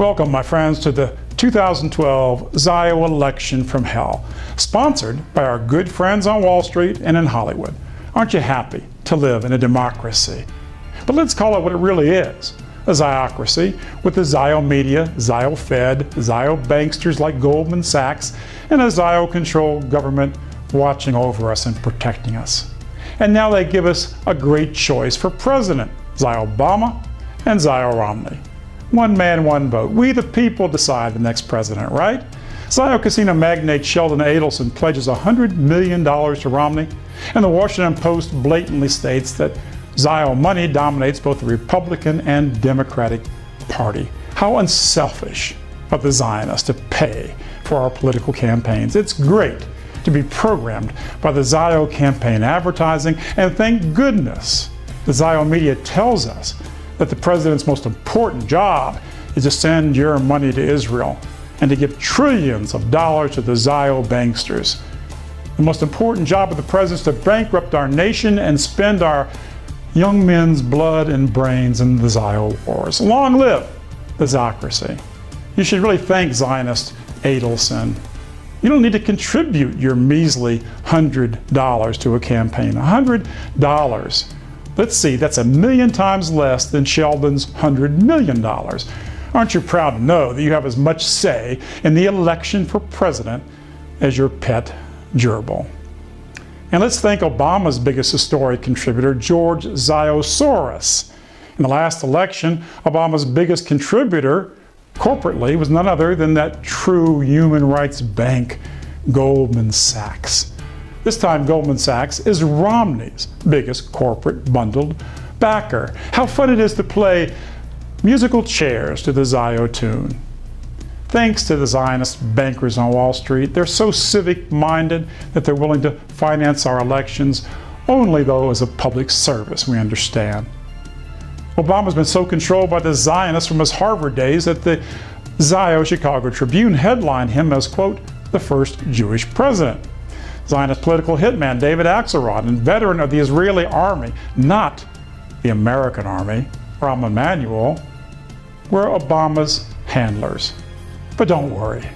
Welcome, my friends, to the 2012 Zio election from hell, sponsored by our good friends on Wall Street and in Hollywood. Aren't you happy to live in a democracy? But let's call it what it really is a Ziocracy with the Zio media, Zio Fed, Zio banksters like Goldman Sachs, and a Zio controlled government watching over us and protecting us. And now they give us a great choice for president Zio Obama and Zio Romney. One man, one vote. We, the people, decide the next president, right? Zio casino magnate Sheldon Adelson pledges $100 million to Romney, and the Washington Post blatantly states that Zio money dominates both the Republican and Democratic Party. How unselfish of the Zionists to pay for our political campaigns. It's great to be programmed by the Zio campaign advertising, and thank goodness the Zio media tells us that the president's most important job is to send your money to Israel and to give trillions of dollars to the Zio banksters. The most important job of the president is to bankrupt our nation and spend our young men's blood and brains in the Zio wars. Long live the Ziocracy. You should really thank Zionist Adelson. You don't need to contribute your measly $100 to a campaign. $100 Let's see, that's a million times less than Sheldon's $100 million. Aren't you proud to know that you have as much say in the election for president as your pet gerbil? And let's thank Obama's biggest historic contributor, George Ziosaurus. In the last election, Obama's biggest contributor corporately was none other than that true human rights bank, Goldman Sachs. This time, Goldman Sachs is Romney's biggest corporate bundled backer. How fun it is to play musical chairs to the Zio tune. Thanks to the Zionist bankers on Wall Street, they're so civic minded that they're willing to finance our elections, only though as a public service, we understand. Obama's been so controlled by the Zionists from his Harvard days that the Zio Chicago Tribune headlined him as, quote, the first Jewish president. Zionist political hitman David Axelrod, and veteran of the Israeli army, not the American army, Rahm Emanuel, were Obama's handlers. But don't worry,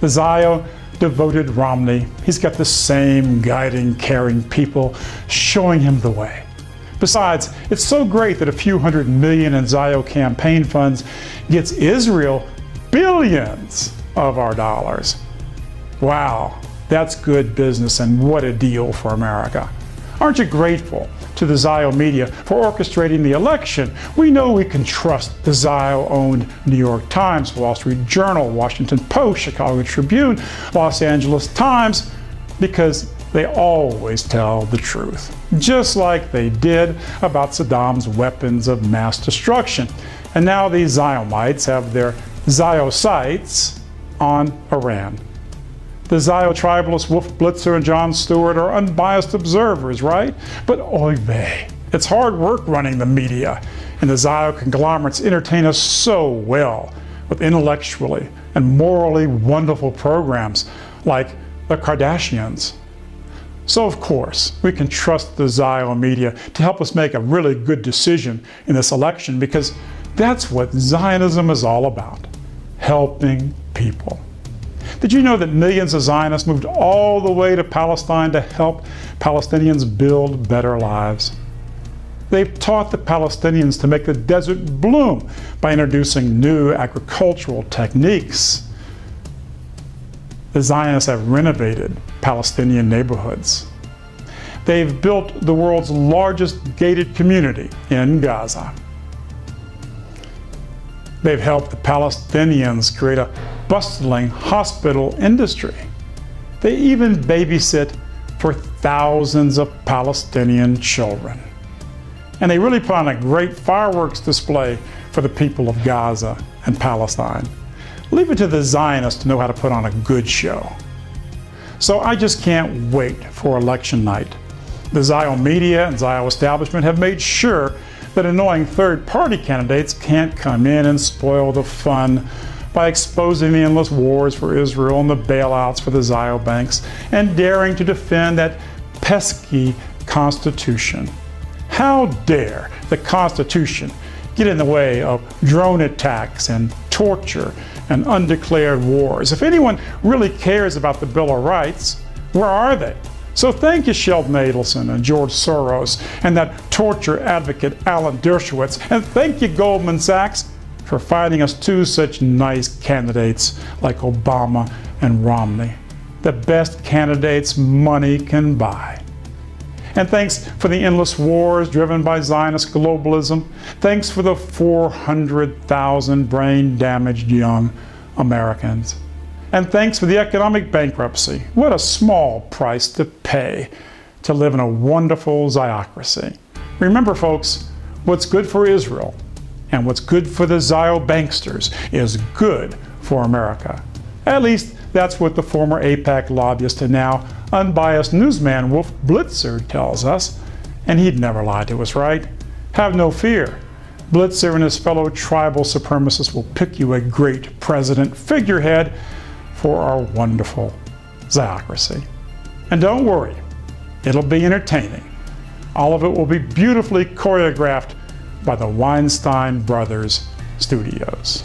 the Zio devoted Romney, he's got the same guiding, caring people showing him the way. Besides, it's so great that a few hundred million in Zio campaign funds gets Israel billions of our dollars. Wow, that's good business, and what a deal for America. Aren't you grateful to the Zio media for orchestrating the election? We know we can trust the Zio owned New York Times, Wall Street Journal, Washington Post, Chicago Tribune, Los Angeles Times, because they always tell the truth, just like they did about Saddam's weapons of mass destruction. And now these Ziomites have their Zio sights on Iran. The Zio tribalists Wolf Blitzer and Jon Stewart are unbiased observers, right? But oy vey, it's hard work running the media, and the Zio conglomerates entertain us so well with intellectually and morally wonderful programs like the Kardashians. So, of course, we can trust the Zio media to help us make a really good decision in this election because that's what Zionism is all about helping people. Did you know that millions of Zionists moved all the way to Palestine to help Palestinians build better lives? They've taught the Palestinians to make the desert bloom by introducing new agricultural techniques. The Zionists have renovated Palestinian neighborhoods. They've built the world's largest gated community in Gaza. They've helped the Palestinians create a bustling hospital industry. They even babysit for thousands of Palestinian children. And they really put on a great fireworks display for the people of Gaza and Palestine. Leave it to the Zionists to know how to put on a good show. So I just can't wait for election night. The Zio media and Zio establishment have made sure that annoying third party candidates can't come in and spoil the fun by exposing the endless wars for Israel and the bailouts for the Zio banks and daring to defend that pesky Constitution. How dare the Constitution get in the way of drone attacks and torture and undeclared wars. If anyone really cares about the Bill of Rights, where are they? So thank you, Sheldon Adelson and George Soros and that torture advocate Alan Dershowitz. And thank you, Goldman Sachs, for finding us two such nice candidates like Obama and Romney. The best candidates money can buy. And thanks for the endless wars driven by Zionist globalism. Thanks for the 400,000 brain damaged young Americans. And thanks for the economic bankruptcy. What a small price to pay to live in a wonderful Ziocracy. Remember, folks, what's good for Israel and what's good for the Zio banksters is good for America. At least that's what the former AIPAC lobbyist and now unbiased newsman Wolf Blitzer tells us, and he'd never lie to us, right? Have no fear. Blitzer and his fellow tribal supremacists will pick you a great president figurehead for our wonderful Ziocracy. And don't worry, it'll be entertaining. All of it will be beautifully choreographed by the Weinstein Brothers Studios.